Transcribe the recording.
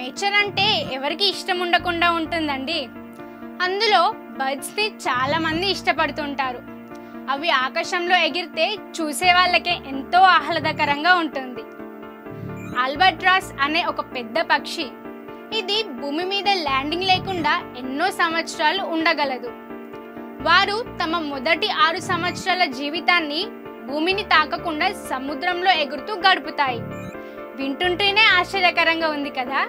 Nature అంటే ఎవరికి ఇష్టం ఉండకుండా ఉంటుందండి. అందులో బర్డ్స్ని చాలామంది ఇష్టపడుతుంటారు. అవి ఆకాశంలో ఎగిరితే చూసే వాళ్ళకే ఎంతో ఆహ్లాదకరంగా ఉంటుంది. ఆల్బర్ట్రాస్ అనే ఒక పెద్ద పక్షి. ఇది భూమి మీద ల్యాండింగ్ లేకుండా ఎన్నో సంవత్సరాలు ఉండగలదు. వారు తమ మొదటి ఆరు సంవత్సరాల జీవితాన్ని భూమిని తాకకుండా సముద్రంలో ఎగురుతూ గడుపుతాయి. వింటుంటేనే ఆశ్చర్యకరంగా ఉంది కదా?